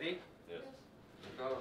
Ready? Yes. Go.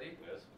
Yes.